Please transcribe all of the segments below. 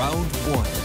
Round one.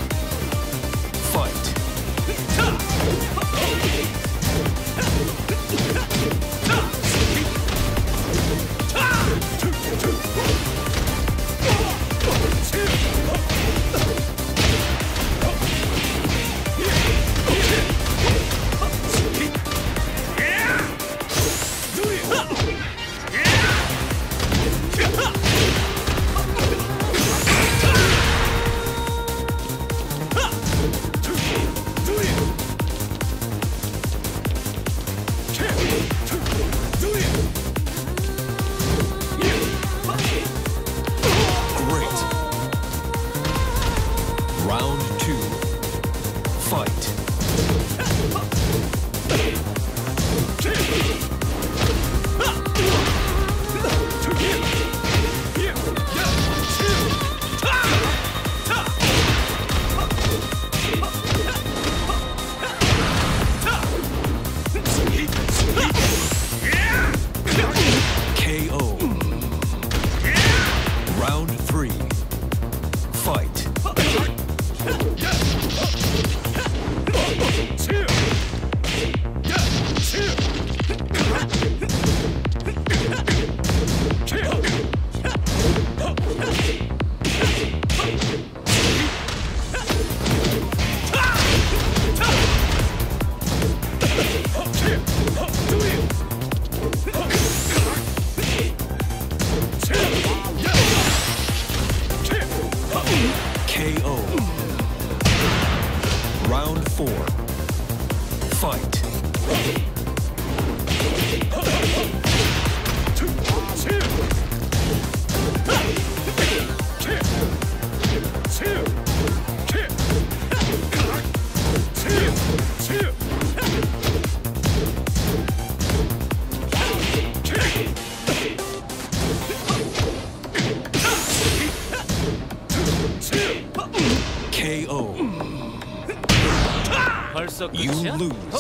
Lose.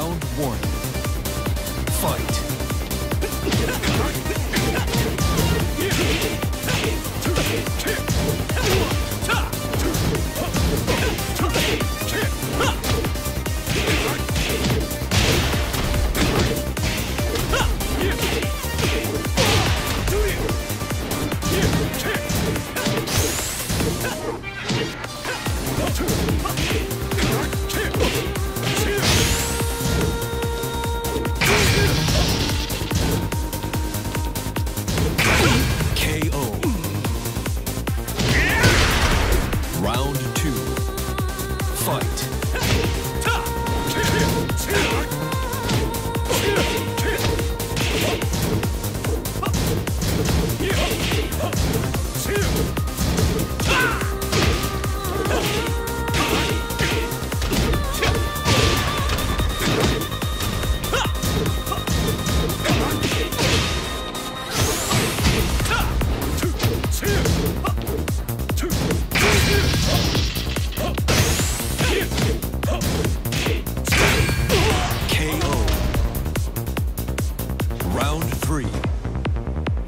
Round one.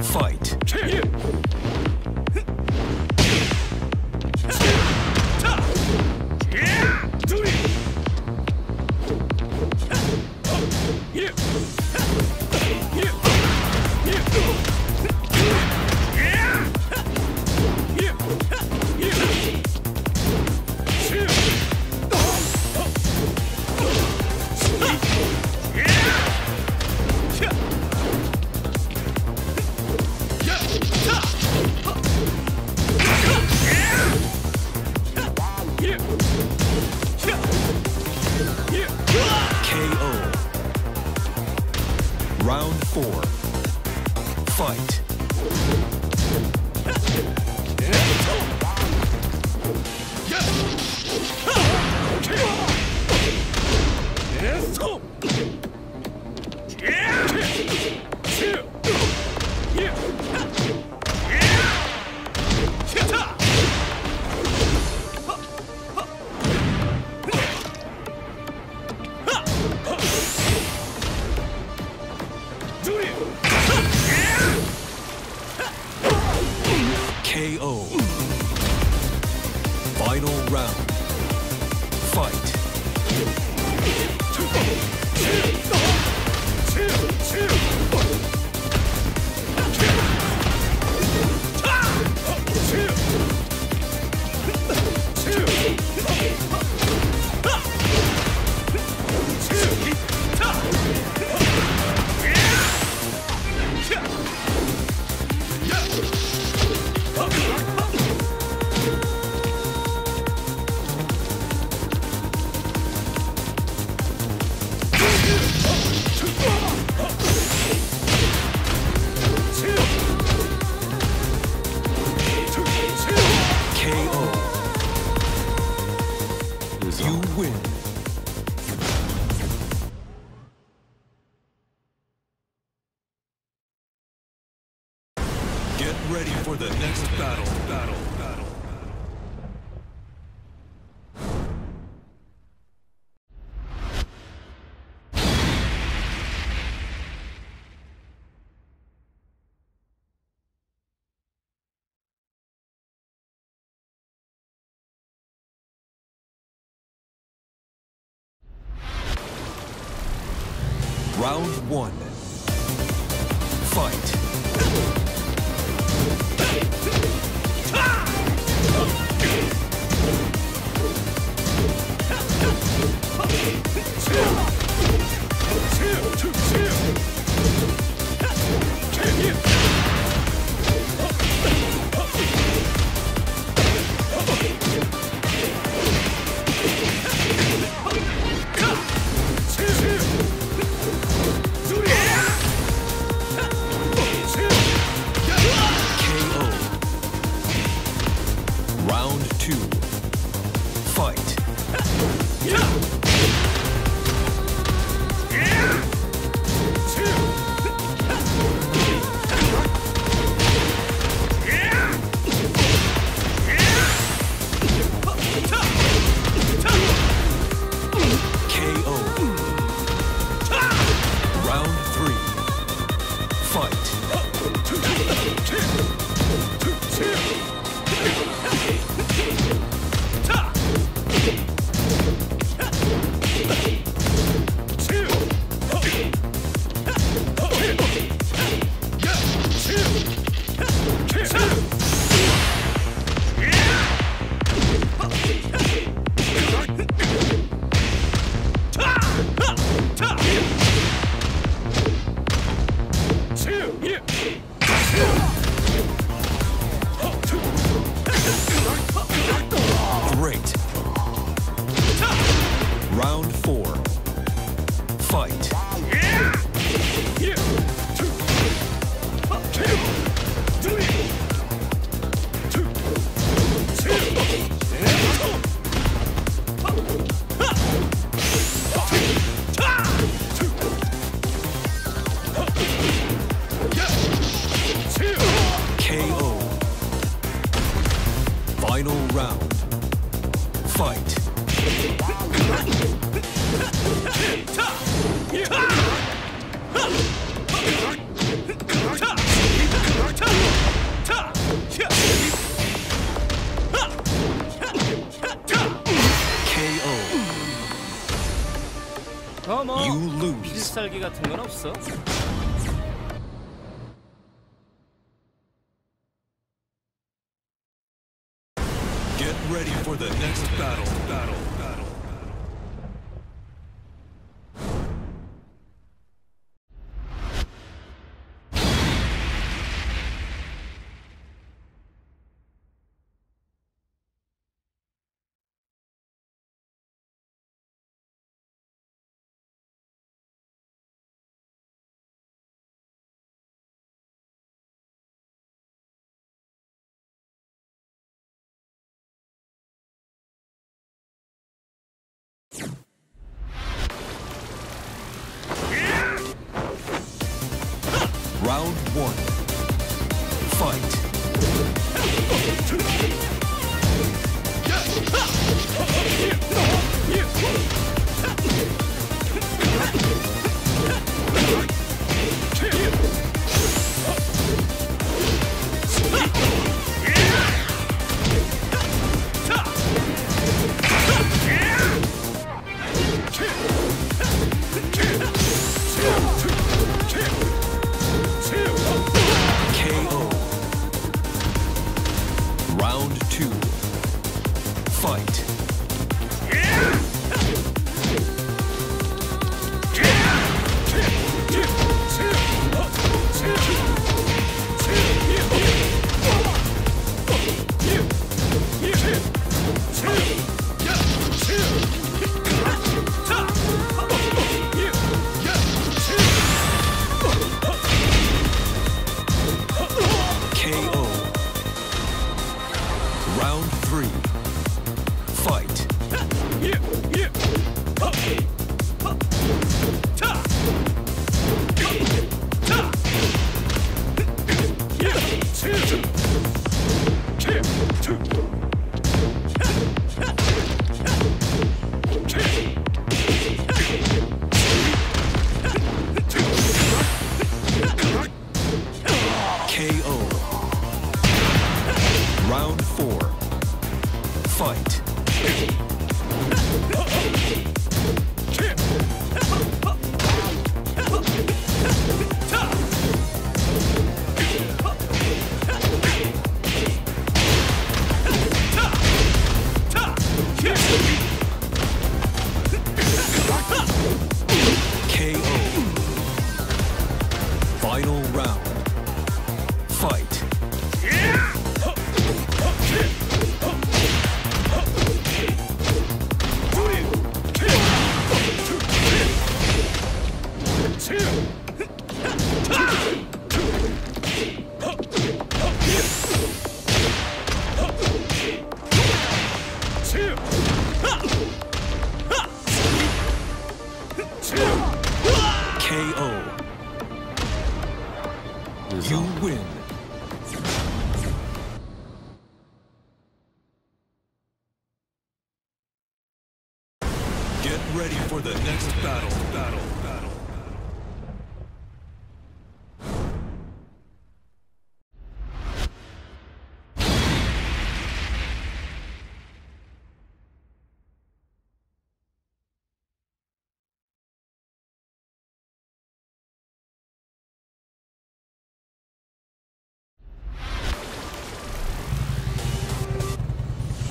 Fight. Round one. round. Fight. KO. You lose. 필살기 같은 건 없어? Round one. Fight. Round three.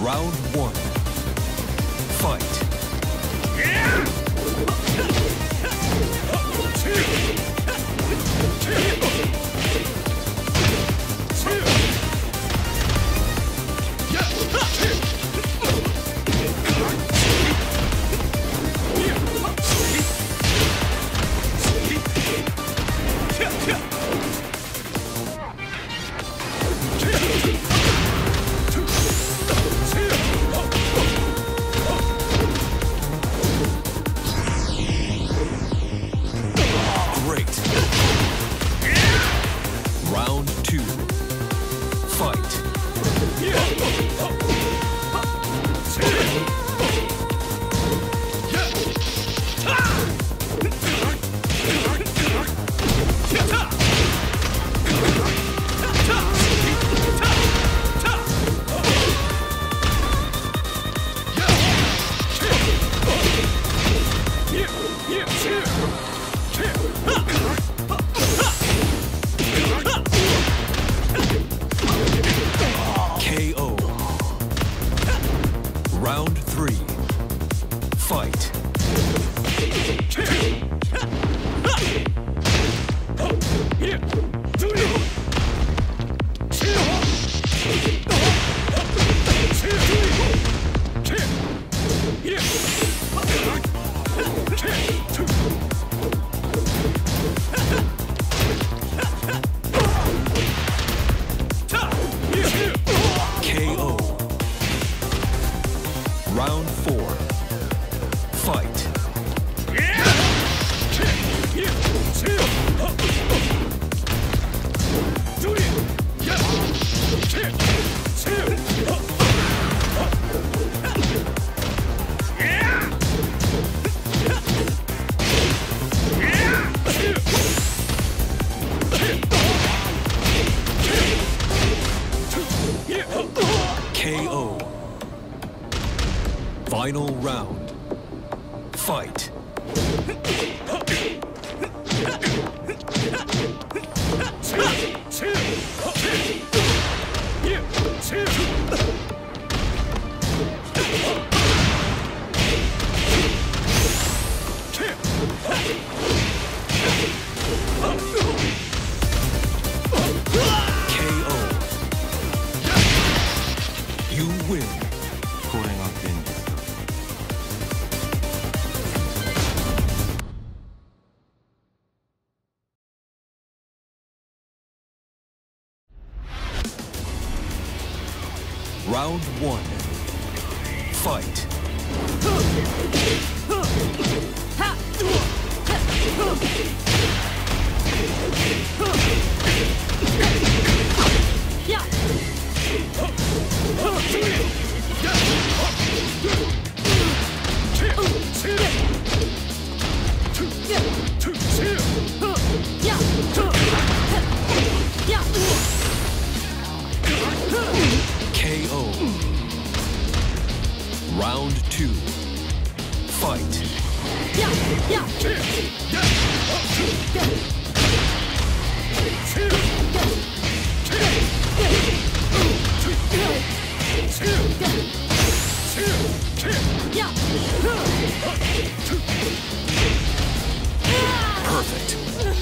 Round one. round one.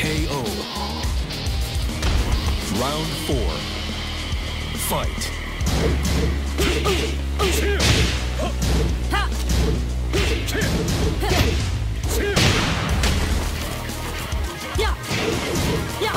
KO. Round four. Fight. Yeah. Yeah.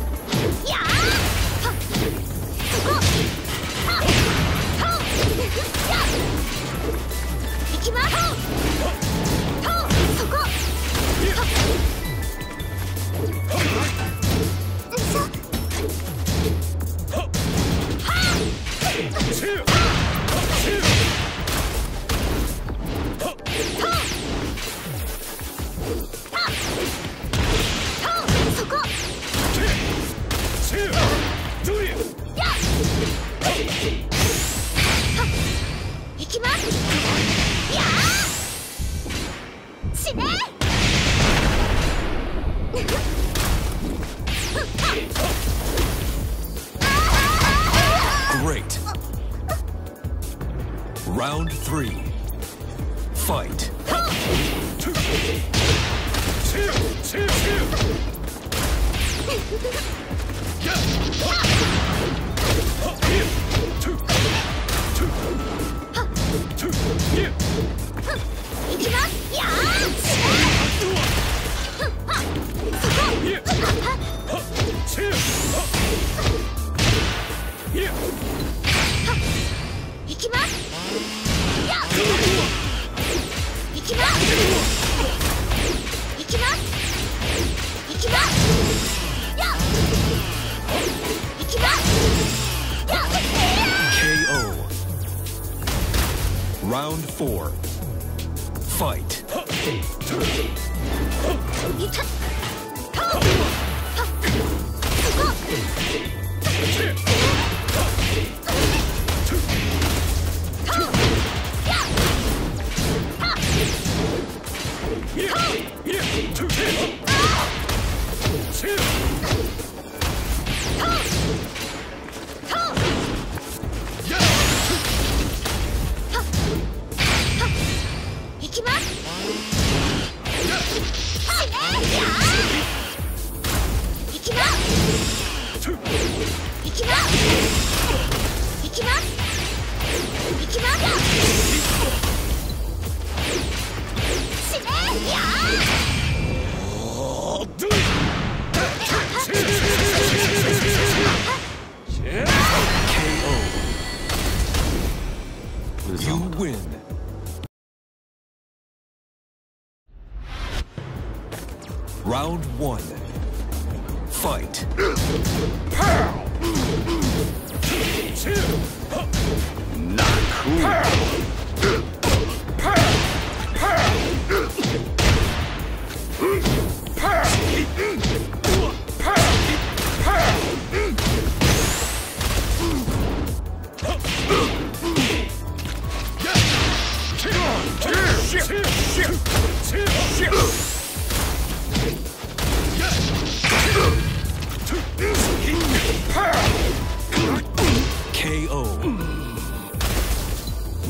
KO.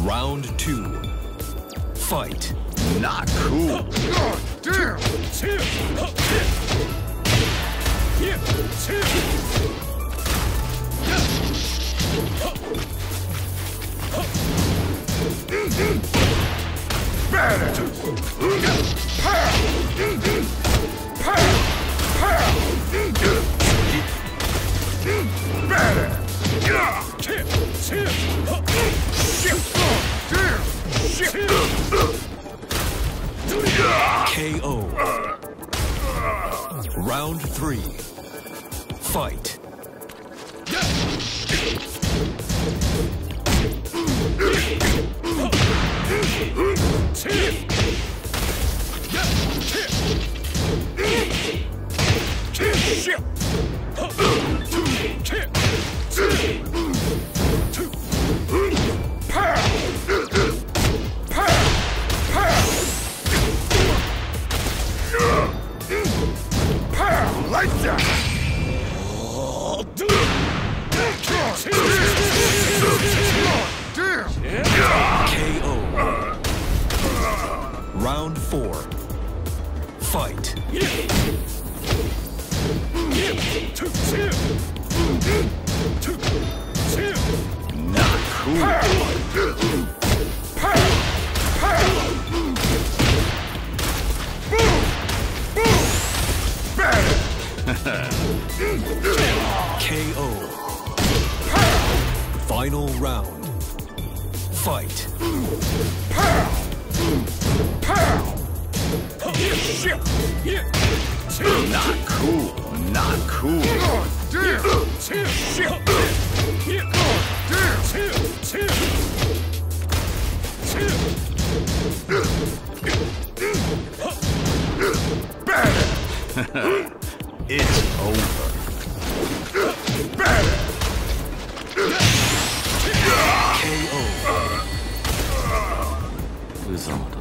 Round two. Fight. Not cool. KO. Round three. Fight. KO. Round four. Fight. Not cool. KO. Final round. Fight. Not cool. Not cool. It's over. KO.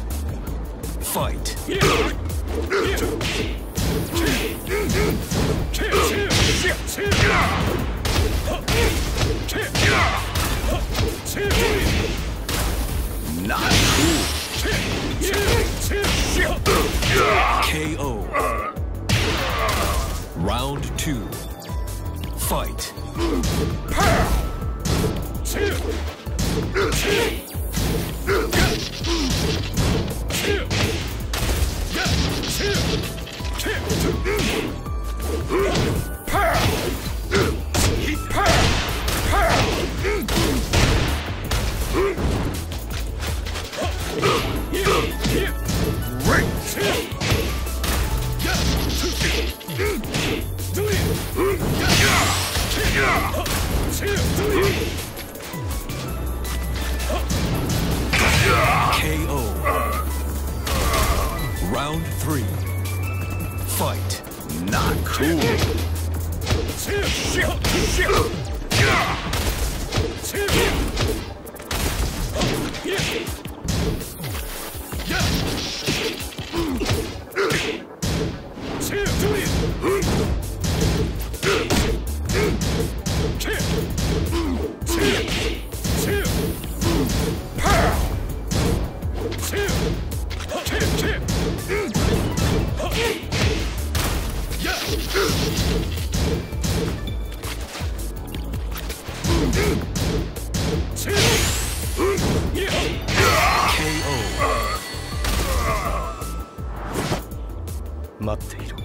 Fight. Not cool. KO. Round two. Fight. KO. 待っている。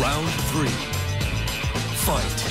Round three. Fight.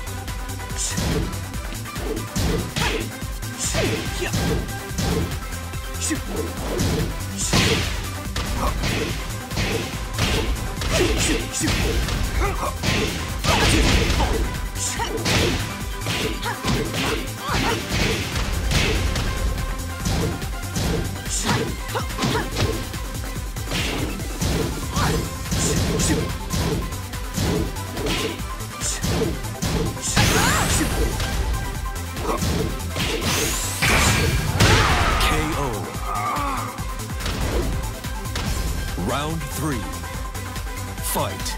Shoot! KO. Round three. Fight.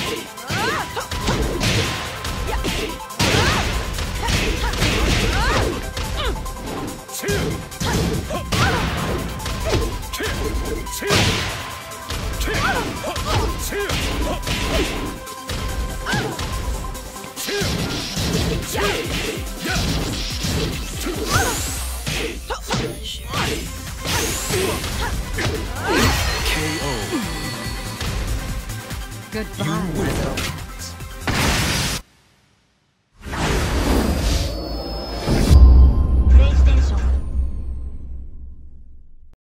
Goodbye, my little